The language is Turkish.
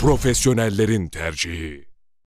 Profesyonellerin tercihi.